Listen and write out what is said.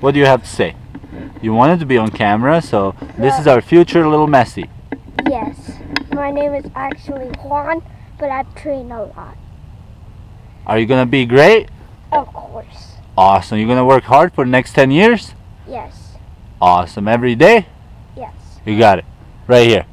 What do you have to say? You wanted to be on camera, so this is our future little Messi. Yes. My name is actually Juan, but I've trained a lot. Are you gonna be great? Of course. Awesome. You're gonna work hard for the next 10 years? Yes. Awesome. Every day? Yes. You got it. Right here.